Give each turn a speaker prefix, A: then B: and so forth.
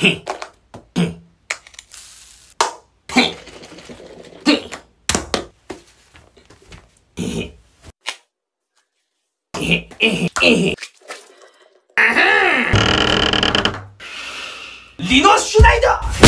A: リノ・シュナイダー。